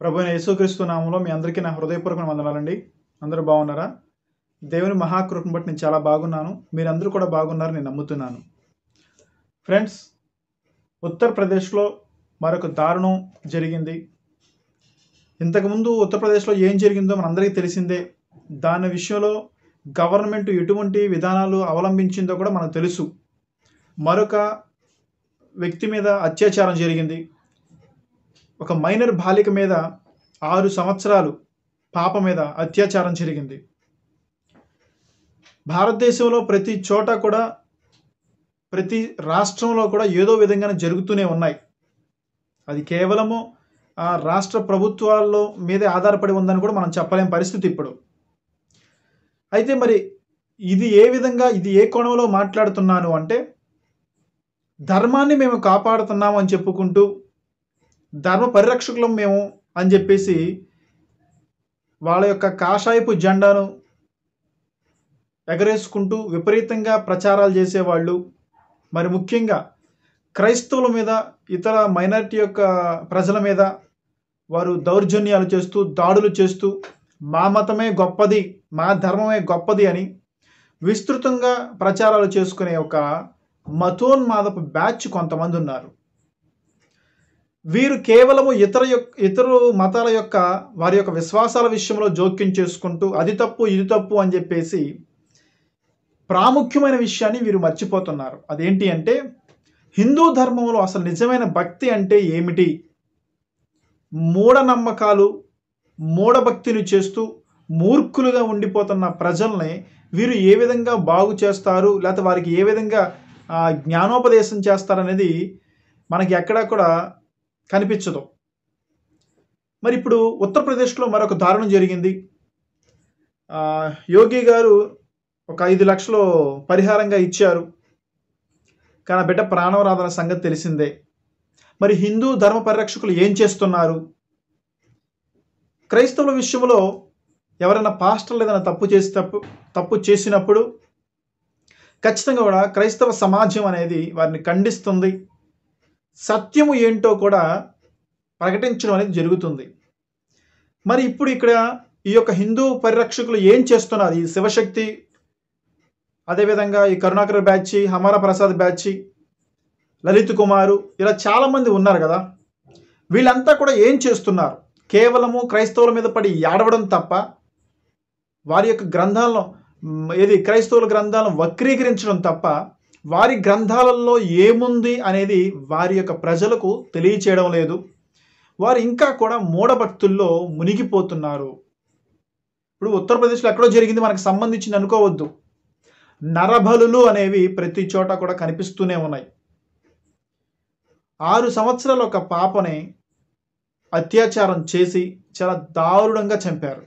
ప్రభు యేసుక్రీస్తు నామంలో మీ అందరికీ నా హృదయపూర్వక వందనాలండి. అందరూ బాగున్నారా? దేవుని మహాకృపను బట్టి నేను చాలా బాగున్నాను. మీరందరూ కూడా బాగున్నారు నేను నమ్ముతున్నాను. ఫ్రెండ్స్ ఉత్తరప్రదేశ్లో మరొక దారుణం జరిగింది. ఇంతకుముందు ఉత్తరప్రదేశ్లో ఏం జరిగిందో మనందరికీ తెలిసిందే. దాని విషయంలో గవర్నమెంట్ ఎటువంటి విధానాలు అవలంబించిందో కూడా మనకు తెలుసు. మరొక వ్యక్తి మీద అత్యాచారం జరిగింది. ఒక మైనర్ బాలిక మీద ఆరు సంవత్సరాలు పాప మీద అత్యాచారం జరిగింది. భారతదేశంలో ప్రతి చోట కూడా ప్రతి రాష్ట్రంలో కూడా ఏదో విధంగా జరుగుతూనే ఉన్నాయి. అది కేవలము ఆ రాష్ట్ర ప్రభుత్వాల్లో మీదే ఆధారపడి ఉందని కూడా మనం చెప్పలేని పరిస్థితి ఇప్పుడు. అయితే మరి ఇది ఏ విధంగా ఇది ఏ కోణంలో మాట్లాడుతున్నాను అంటే ధర్మాన్ని మేము కాపాడుతున్నాము అని చెప్పుకుంటూ ధర్మ పరిరక్షకులం మేము అని చెప్పేసి వాళ్ళ యొక్క కాషాయపు జెండాను ఎగరేసుకుంటూ విపరీతంగా ప్రచారాలు చేసేవాళ్ళు. మరి ముఖ్యంగా క్రైస్తవుల మీద ఇతర మైనారిటీ యొక్క ప్రజల మీద వారు దౌర్జన్యాలు చేస్తూ దాడులు చేస్తూ మా మతమే గొప్పది మా ధర్మమే గొప్పది అని విస్తృతంగా ప్రచారాలు చేసుకునే ఒక మతోన్మాదపు బ్యాచ్ కొంతమంది ఉన్నారు. వీరు కేవలము ఇతర యొక్క ఇతర మతాల యొక్క వారి యొక్క విశ్వాసాల విషయంలో జోక్యం చేసుకుంటూ అది తప్పు ఇది తప్పు అని చెప్పేసి ప్రాముఖ్యమైన విషయాన్ని వీరు మర్చిపోతున్నారు. అదేంటి అంటే హిందూ ధర్మంలో అసలు నిజమైన భక్తి అంటే ఏమిటి? మూఢనమ్మకాలు మూఢభక్తిని చేస్తూ మూర్ఖులుగా ఉండిపోతున్న ప్రజల్ని వీరు ఏ విధంగా బాగు చేస్తారు లేకపోతే వారికి ఏ విధంగా జ్ఞానోపదేశం చేస్తారనేది మనకి ఎక్కడా కూడా కనిపించదు. మరి ఇప్పుడు ఉత్తరప్రదేశ్లో మరొక దారుణం జరిగింది. యోగి గారు ఒక ఐదు లక్షలు పరిహారంగా ఇచ్చారు. కానీ ఆ బిడ్డ ప్రాణం రాదన్న సంగతి తెలిసిందే. మరి హిందూ ధర్మ పరిరక్షకులు ఏం చేస్తున్నారు? క్రైస్తవుల విషయంలో ఎవరైనా పాస్టర్లు ఏదైనా తప్పు చేసి తప్పు తప్పు చేసినప్పుడు ఖచ్చితంగా కూడా క్రైస్తవ సమాజం అనేది వారిని ఖండిస్తుంది. సత్యము ఏంటో కూడా ప్రకటించడం అనేది జరుగుతుంది. మరి ఇప్పుడు ఇక్కడ ఈ యొక్క హిందూ పరిరక్షకులు ఏం చేస్తున్నారు? ఈ శివశక్తి అదేవిధంగా ఈ కరుణాకర్ బ్యాచి హమారా ప్రసాద్ బ్యాచి లలిత్ కుమారు ఇలా చాలామంది ఉన్నారు కదా. వీళ్ళంతా కూడా ఏం చేస్తున్నారు? కేవలము క్రైస్తవుల మీద పడి ఏడవడం తప్ప వారి యొక్క గ్రంథాలను ఏది క్రైస్తవుల గ్రంథాలను వక్రీకరించడం తప్ప వారి గ్రంథాలలో ఏముంది అనేది వారి యొక్క ప్రజలకు తెలియచేయడం లేదు. వారు ఇంకా కూడా మూఢభక్తుల్లో మునిగిపోతున్నారు. ఇప్పుడు ఉత్తరప్రదేశ్లో ఎక్కడో జరిగింది మనకు సంబంధించింది అనుకోవద్దు. నరబలులు అనేవి ప్రతి చోట కూడా కనిపిస్తూనే ఉన్నాయి. ఆరు సంవత్సరాల ఒక పాపని అత్యాచారం చేసి చాలా దారుణంగా చంపారు.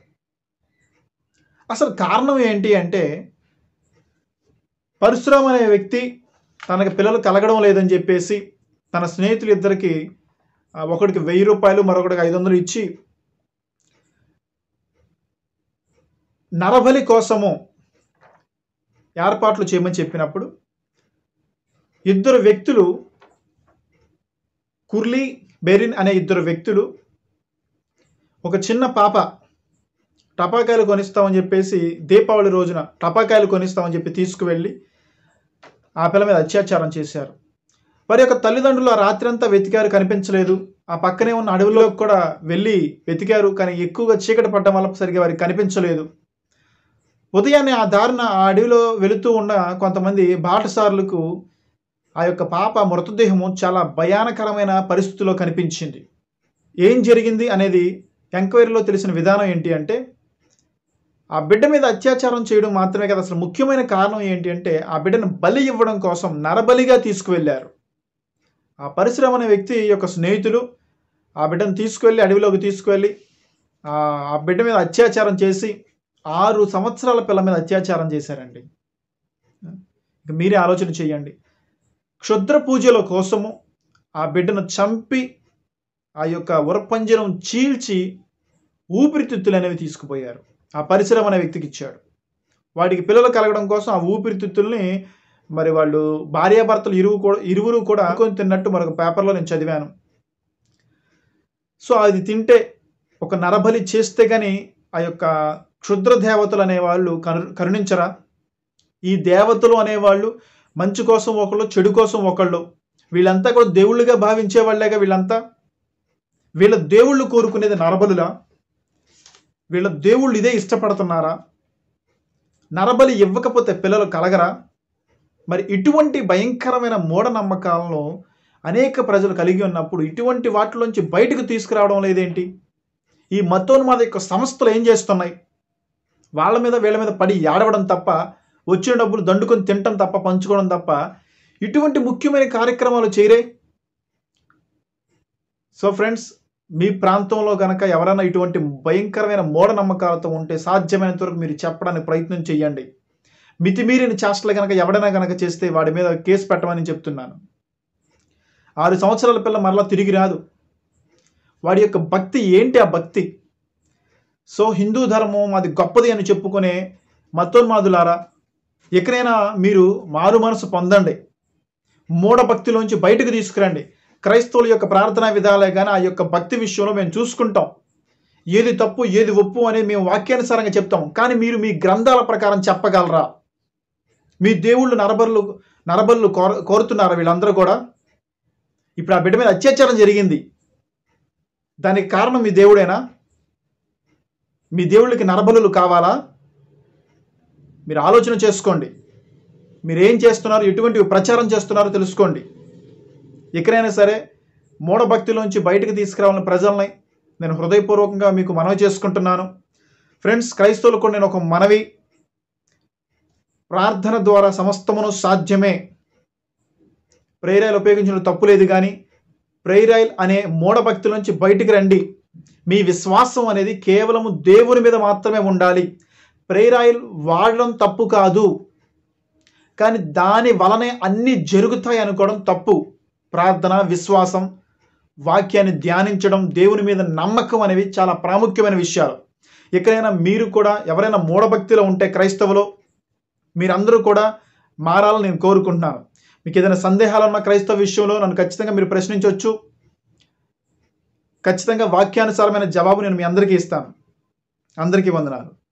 అసలు కారణం ఏంటి అంటే పరశురామ్ అనే వ్యక్తి తనకి పిల్లలు కలగడం లేదని చెప్పేసి తన స్నేహితులు ఇద్దరికి ఒకడికి వెయ్యి రూపాయలు మరొకటికి ఐదు వందలు ఇచ్చి నరబలి కోసము ఏర్పాట్లు చేయమని చెప్పినప్పుడు ఇద్దరు వ్యక్తులు కుర్లీ బెరిన్ అనే ఇద్దరు వ్యక్తులు ఒక చిన్న పాప టపాకాయలు కొనిస్తామని చెప్పేసి దీపావళి రోజున టపాకాయలు కొనిస్తామని చెప్పి తీసుకువెళ్ళి ఆ పిల్ల మీద అత్యాచారం చేశారు. వారి యొక్క తల్లిదండ్రులు ఆ రాత్రి అంతా వెతికారు కనిపించలేదు. ఆ పక్కనే ఉన్న అడవిలో కూడా వెళ్ళి వెతికారు కానీ ఎక్కువగా చీకటి పడడం వల్ల సరిగా వారికి కనిపించలేదు. ఉదయాన్నే ఆ దారుణ ఆ అడవిలో వెళుతూ ఉన్న కొంతమంది బాటసారులకు ఆ యొక్క పాప మృతదేహము చాలా భయానకరమైన పరిస్థితిలో కనిపించింది. ఏం జరిగింది అనేది ఎంక్వైరీలో తెలిసిన విధానం ఏంటి అంటే ఆ బిడ్డ మీద అత్యాచారం చేయడం మాత్రమే కదా అసలు ముఖ్యమైన కారణం ఏంటి అంటే ఆ బిడ్డను బలి ఇవ్వడం కోసం నరబలిగా తీసుకువెళ్ళారు ఆ పరిశ్రమ అనే వ్యక్తి యొక్క స్నేహితులు ఆ బిడ్డను తీసుకువెళ్ళి అడవిలోకి తీసుకువెళ్ళి ఆ బిడ్డ మీద అత్యాచారం చేసి ఆరు సంవత్సరాల పిల్ల మీద అత్యాచారం చేశారండి. మీరే ఆలోచన చేయండి. క్షుద్ర పూజల కోసము ఆ బిడ్డను చంపి ఆ యొక్క ఉరపంజరం చీల్చి ఊపిరితిత్తులు అనేవి తీసుకుపోయారు. ఆ పరిశ్రమ అనే వ్యక్తికి ఇచ్చాడు. వాడికి పిల్లలు కలగడం కోసం ఆ ఊపిరితిత్తుల్ని మరి వాళ్ళు భార్యాభర్తలు ఇరువు కూడా ఇరువురు కూడా అనుకొని తిన్నట్టు మరొక పేపర్లో నేను చదివాను. సో అది తింటే ఒక నరబలి చేస్తే కానీ ఆ యొక్క క్షుద్ర దేవతలు అనేవాళ్ళు కరు కరుణించరా? ఈ దేవతలు అనేవాళ్ళు మంచి కోసం ఒకళ్ళు చెడు కోసం ఒకళ్ళు. వీళ్ళంతా కూడా దేవుళ్ళుగా భావించే వాళ్ళేగా వీళ్ళంతా? వీళ్ళ దేవుళ్ళు కోరుకునేది నరబలులా? వీళ్ళ దేవుళ్ళు ఇదే ఇష్టపడుతున్నారా? నరబలి ఇవ్వకపోతే పిల్లలు కలగరా? మరి ఇటువంటి భయంకరమైన మూఢనమ్మకాలను అనేక ప్రజలు కలిగి ఉన్నప్పుడు ఇటువంటి వాటిలోంచి బయటకు తీసుకురావడం లేదేంటి? ఈ మతోన్మాద యొక్క సంస్థలు ఏం చేస్తున్నాయి? వాళ్ళ మీద వీళ్ళ మీద పడి ఏడవడం తప్ప వచ్చిన డబ్బులు దండుకొని తినటం తప్ప పంచుకోవడం తప్ప ఇటువంటి ముఖ్యమైన కార్యక్రమాలు చేయరే? సో ఫ్రెండ్స్ మీ ప్రాంతంలో కనుక ఎవరైనా ఇటువంటి భయంకరమైన మూఢనమ్మకాలతో ఉంటే సాధ్యమైనంత వరకు మీరు చెప్పడానికి ప్రయత్నం చేయండి. మితిమీరిన చేష్టలు కనుక ఎవడైనా కనుక చేస్తే వాడి మీద కేసు పెట్టమని చెప్తున్నాను. ఆరు సంవత్సరాల పిల్ల మరలా తిరిగి రాదు. వాడి యొక్క భక్తి ఏంటి ఆ భక్తి? సో హిందూ ధర్మం అది గొప్పది అని చెప్పుకునే మతోన్మాదులారా ఎక్కడైనా మీరు మారు మనసు పొందండి. మూఢ భక్తిలోంచి బయటకు తీసుకురండి. క్రైస్తవుల యొక్క ప్రార్థనా విధాలే కానీ ఆ యొక్క భక్తి విషయంలో మేము చూసుకుంటాం. ఏది తప్పు ఏది ఒప్పు అనేది మేము వాక్యానుసారంగా చెప్తాం. కానీ మీరు మీ గ్రంథాల ప్రకారం చెప్పగలరా? మీ దేవుళ్ళు నరబరులు నరబరులు కోర కోరుతున్నారా వీళ్ళందరూ కూడా? ఇప్పుడు ఆ బిడ్డ మీద అత్యాచారం జరిగింది. దానికి కారణం మీ దేవుడేనా? మీ దేవుళ్ళకి నరబలులు కావాలా? మీరు ఆలోచన చేసుకోండి. మీరు ఏం చేస్తున్నారు? ఎటువంటి ప్రచారం చేస్తున్నారో తెలుసుకోండి. ఎక్కడైనా సరే మూఢభక్తిలోంచి బయటకు తీసుకురావాలని ప్రజల్ని నేను హృదయపూర్వకంగా మీకు మనవి చేసుకుంటున్నాను. ఫ్రెండ్స్ క్రైస్తవులకు నేను ఒక మనవి. ప్రార్థన ద్వారా సమస్తమును సాధ్యమే. ప్రేరాయిల్ ఉపయోగించడం తప్పు లేదు కానీ ప్రేరాయిల్ అనే మూఢభక్తి నుంచి బయటికి రండి. మీ విశ్వాసం అనేది కేవలము దేవుని మీద మాత్రమే ఉండాలి. ప్రేరాయిల్ వాడడం తప్పు కాదు. కానీ దాని వలనే అన్నీ జరుగుతాయి అనుకోవడం తప్పు. ప్రార్థన విశ్వాసం వాక్యాన్ని ధ్యానించడం దేవుని మీద నమ్మకం అనేవి చాలా ప్రాముఖ్యమైన విషయాలు. ఎక్కడైనా మీరు కూడా ఎవరైనా మూఢభక్తిలో ఉంటే క్రైస్తవులో మీరందరూ కూడా మారాలని నేను కోరుకుంటున్నాను. మీకు ఏదైనా సందేహాలు ఉన్న క్రైస్తవ విషయంలో నన్ను ఖచ్చితంగా మీరు ప్రశ్నించవచ్చు ఖచ్చితంగా వాక్యానుసారమైన జవాబు నేను మీ అందరికీ ఇస్తాను. అందరికీ వందనాలు.